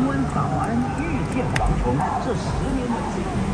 重温早安遇见王虫这十年的经历。